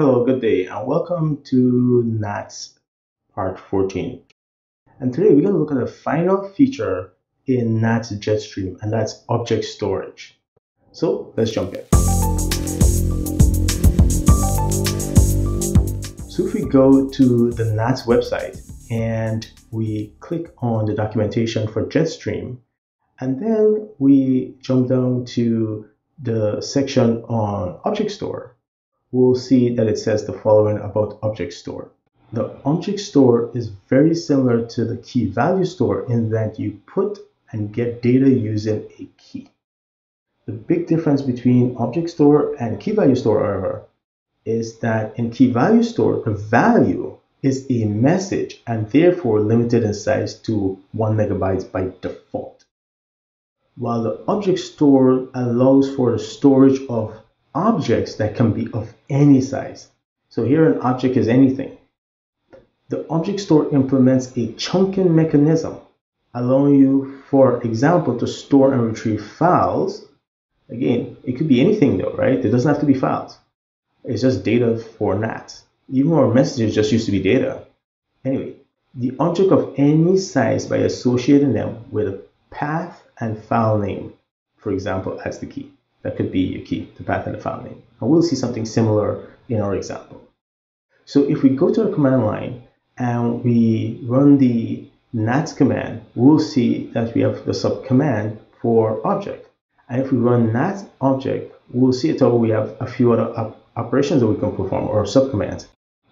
Hello, good day, and welcome to NATS part 14. And today we're going to look at the final feature in NATS Jetstream, and that's object storage. So let's jump in. So if we go to the NATS website and we click on the documentation for Jetstream, and then we jump down to the section on object store, we'll see that it says the following about object store. The object store is very similar to the key value store in that you put and get data using a key. The big difference between object store and key value store, however, is that in key value store, the value is a message and therefore limited in size to one megabytes by default. While the object store allows for the storage of objects that can be of any size. So here an object is anything. The object store implements a chunking mechanism, allowing you, for example, to store and retrieve files. Again, it could be anything though, right? It doesn't have to be files. It's just data for NATs. Even our messages just used to be data. Anyway, the object of any size by associating them with a path and file name, for example, as the key. That could be a key, and the name. And we'll see something similar in our example. So if we go to our command line and we run the nats command, we'll see that we have the subcommand for object. And if we run nats object, we'll see that we have a few other op operations that we can perform or subcommands.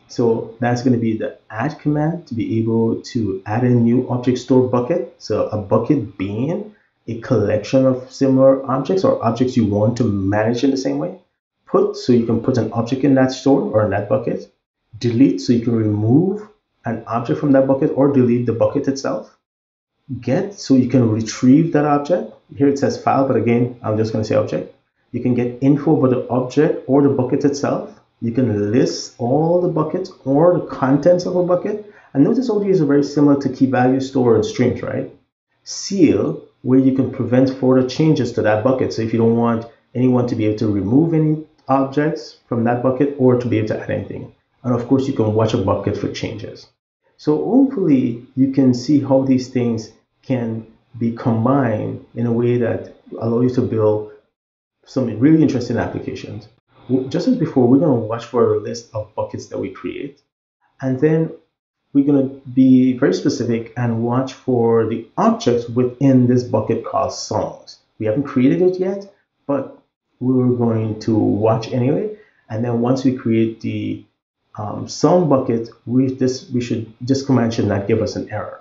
So that's going to be the add command to be able to add a new object store bucket. So a bucket being a collection of similar objects or objects you want to manage in the same way. Put, so you can put an object in that store or in that bucket. Delete, so you can remove an object from that bucket or delete the bucket itself. Get, so you can retrieve that object. Here it says file, but again, I'm just going to say object. You can get info about the object or the bucket itself. You can list all the buckets or the contents of a bucket. And notice these are very similar to key value store and streams, right? Seal, where you can prevent further changes to that bucket. So if you don't want anyone to be able to remove any objects from that bucket or to be able to add anything. And of course, you can watch a bucket for changes. So hopefully you can see how these things can be combined in a way that allow you to build some really interesting applications. Just as before, we're going to watch for a list of buckets that we create. And then we're going to be very specific and watch for the objects within this bucket called songs. We haven't created it yet, but we're going to watch anyway. And then once we create the um, song bucket, we this we should this command should not give us an error.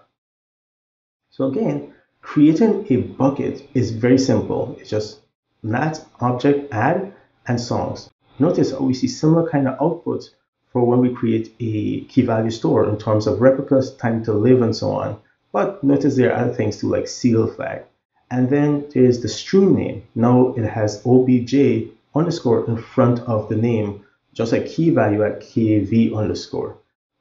So again, creating a bucket is very simple. It's just nat object add and songs. Notice how we see similar kind of outputs for when we create a key value store in terms of replicas, time to live, and so on. But notice there are other things too, like seal flag. And then there's the stream name. Now it has obj underscore in front of the name, just like key value at kv underscore.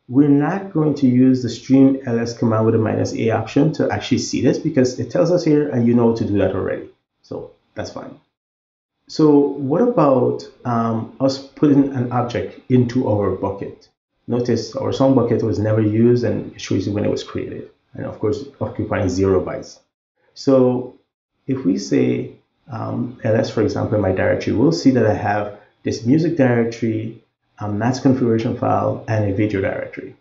We're not going to use the stream ls command with a minus a option to actually see this because it tells us here and you know to do that already. So that's fine. So what about um, us putting an object into our bucket? Notice our song bucket was never used and shows when it was created. And of course, occupying zero bytes. So if we say um, ls, for example, in my directory, we'll see that I have this music directory, a NATS configuration file, and a video directory.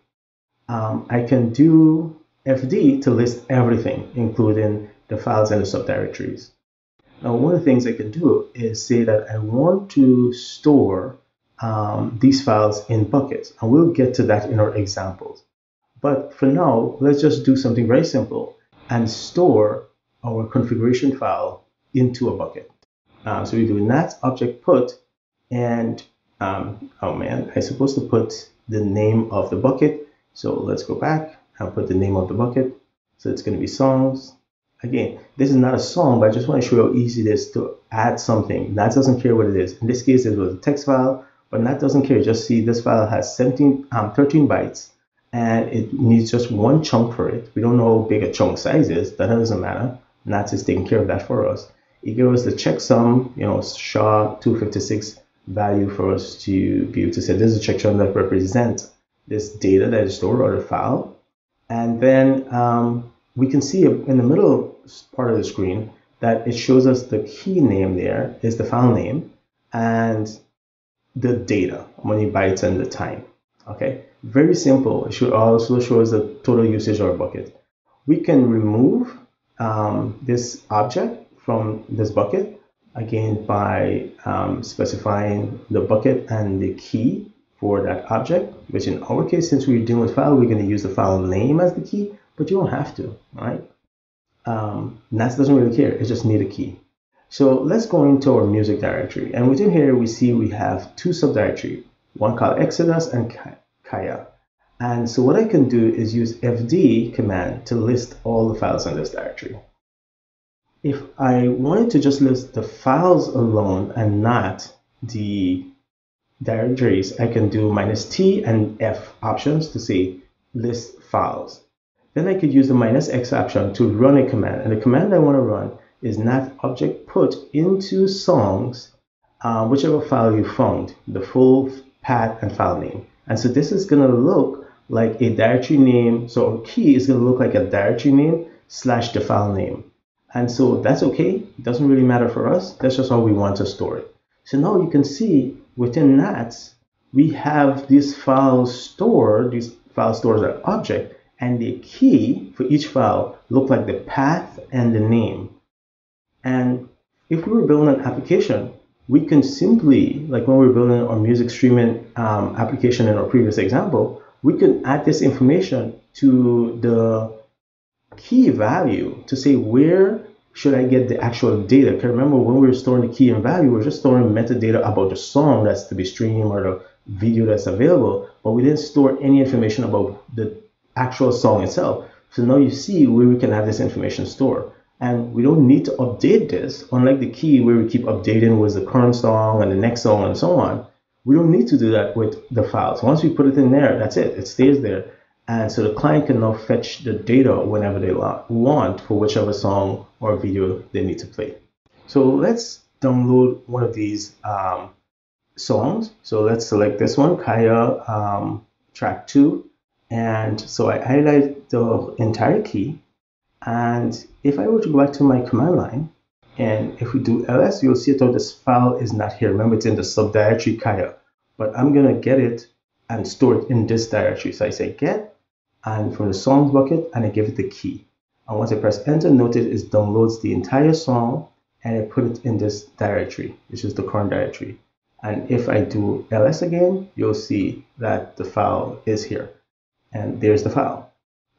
Um, I can do fd to list everything, including the files and the subdirectories. Now, one of the things I can do is say that I want to store um, these files in buckets, and we'll get to that in our examples. But for now, let's just do something very simple and store our configuration file into a bucket. Uh, so we do nat object put, and um, oh man, I'm supposed to put the name of the bucket. So let's go back and put the name of the bucket. So it's going to be songs Again, this is not a song, but I just want to show you how easy it is to add something. Nat doesn't care what it is. In this case, it was a text file, but Nat doesn't care. Just see this file has 17, um, 13 bytes, and it needs just one chunk for it. We don't know how big a chunk size is. That doesn't matter. Nat is taking care of that for us. It gives us the checksum, you know, SHA 256 value for us to be able to say this is a checksum that represents this data that is stored or the file. And then um, we can see in the middle part of the screen that it shows us the key name there is the file name and the data, how many bytes and the time. Okay, very simple. It should also show us the total usage of our bucket. We can remove um, this object from this bucket again by um, specifying the bucket and the key for that object, which in our case, since we're dealing with file, we're going to use the file name as the key, but you don't have to, right? Um, NATS doesn't really care, it just need a key. So let's go into our music directory. And within here, we see we have two subdirectories, one called Exodus and Kaya. And so what I can do is use fd command to list all the files in this directory. If I wanted to just list the files alone and not the directories, I can do minus T and F options to say list files. Then I could use the minus X option to run a command. And the command I want to run is nat object put into songs, uh, whichever file you found, the full path and file name. And so this is going to look like a directory name. So a key is going to look like a directory name slash the file name. And so that's okay. It doesn't really matter for us. That's just how we want to store it. So now you can see within NATS, we have these files stored, these file stores are object, and the key for each file look like the path and the name. And if we were building an application, we can simply, like when we we're building our music streaming um, application in our previous example, we can add this information to the key value to say where should I get the actual data? Because remember when we were storing the key and value, we are just storing metadata about the song that's to be streamed or the video that's available, but we didn't store any information about the actual song itself. So now you see where we can have this information stored. And we don't need to update this, unlike the key where we keep updating with the current song and the next song and so on. We don't need to do that with the files. Once we put it in there, that's it. It stays there. And so the client can now fetch the data whenever they want for whichever song or video they need to play. So let's download one of these um, songs. So let's select this one, Kaya um, track 2. And so I highlight the entire key. And if I were to go back to my command line, and if we do ls, you'll see that this file is not here. Remember, it's in the subdirectory Kaya. But I'm going to get it and store it in this directory. So I say get and from the songs bucket and I give it the key. And once I press enter, notice it downloads the entire song and I put it in this directory, which is the current directory. And if I do ls again, you'll see that the file is here. And there's the file.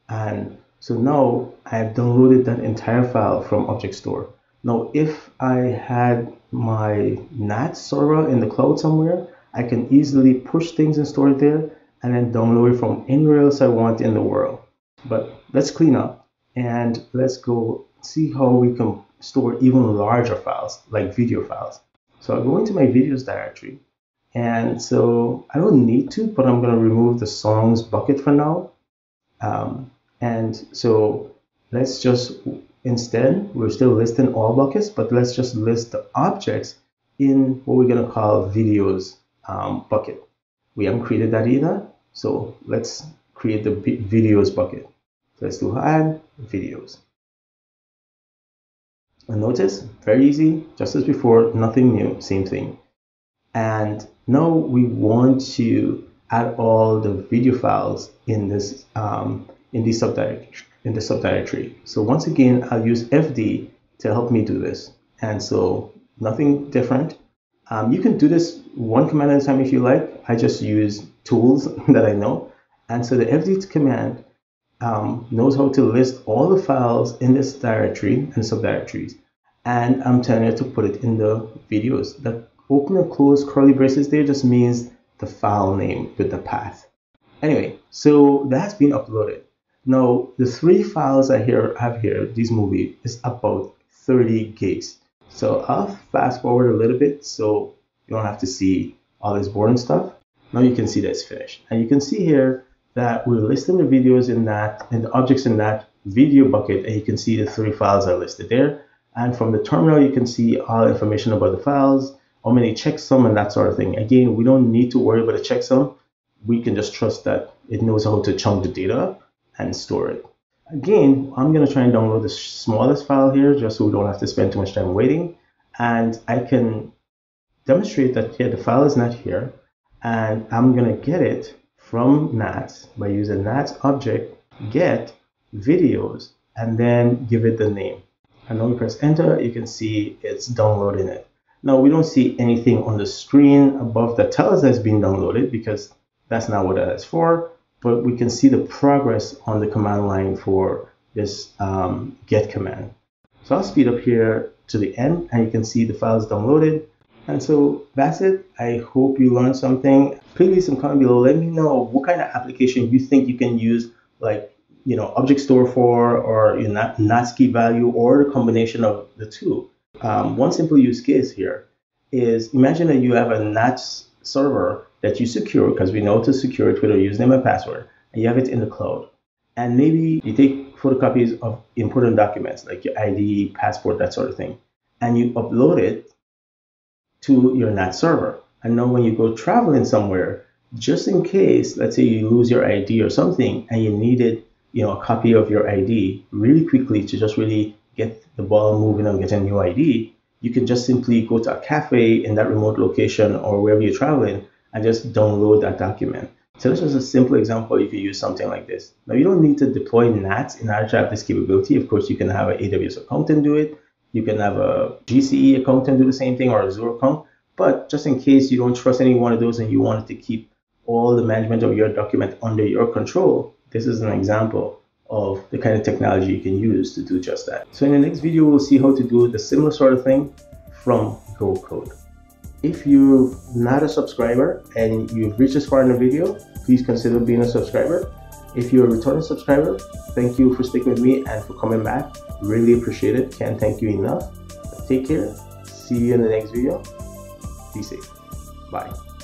And so now I have downloaded that entire file from Object Store. Now, if I had my NAT server in the cloud somewhere, I can easily push things and store it there and then download it from anywhere else I want in the world. But let's clean up and let's go see how we can store even larger files like video files. So I'll go into my videos directory and so I don't need to, but I'm going to remove the songs bucket for now. Um, and so let's just instead, we're still listing all buckets, but let's just list the objects in what we're going to call videos um, bucket. We haven't created that either. So let's create the videos bucket. Let's do add videos. And notice, very easy, just as before, nothing new, same thing. And now we want to add all the video files in this um, in the subdirectory in the subdirectory. So once again, I'll use fd to help me do this. And so nothing different. Um, you can do this one command at a time if you like. I just use tools that I know. And so the fd command um, knows how to list all the files in this directory and subdirectories. And I'm telling it to put it in the videos. The open and close curly braces there just means the file name with the path. Anyway, so that's been uploaded. Now, the three files I here have here, this movie, is about 30 gigs. So I'll fast forward a little bit so you don't have to see all this boring stuff. Now you can see that it's finished. And you can see here that we're listing the videos in that and the objects in that video bucket and you can see the three files are listed there. And from the terminal, you can see all information about the files, how many checksum and that sort of thing. Again, we don't need to worry about a checksum. We can just trust that it knows how to chunk the data and store it. Again, I'm going to try and download the smallest file here just so we don't have to spend too much time waiting. And I can demonstrate that, yeah, the file is not here. And I'm going to get it from NATS by using NATS object get videos and then give it the name. And when we press enter, you can see it's downloading it. Now we don't see anything on the screen above that tells us that's been downloaded because that's not what that is for, but we can see the progress on the command line for this um, get command. So I'll speed up here to the end and you can see the file is downloaded. And so that's it. I hope you learned something. Please leave some comment below. Let me know what kind of application you think you can use like you know object store for or you know, NATS key value or a combination of the two. Um, one simple use case here is imagine that you have a NATS server that you secure because we know to secure it with a username and password, and you have it in the cloud. And maybe you take photocopies of important documents like your ID, passport, that sort of thing, and you upload it to your NATS server. And now when you go traveling somewhere, just in case, let's say you lose your ID or something, and you needed, you know, a copy of your ID really quickly to just really get the ball moving and get a new ID, you can just simply go to a cafe in that remote location or wherever you're traveling and just download that document. So this is a simple example you could use something like this. Now you don't need to deploy NATS in order to have this capability. Of course, you can have an AWS accountant do it. You can have a GCE accountant do the same thing or a Azure account. But just in case you don't trust any one of those and you wanted to keep all the management of your document under your control, this is an example of the kind of technology you can use to do just that. So in the next video, we'll see how to do the similar sort of thing from Go Code. If you're not a subscriber and you've reached this far in the video, please consider being a subscriber. If you're a returning subscriber, thank you for sticking with me and for coming back. Really appreciate it. Can't thank you enough. Take care. See you in the next video. Be safe. Bye.